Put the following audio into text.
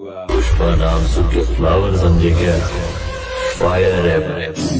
Push button, such as flowers on the girl. Fire ever.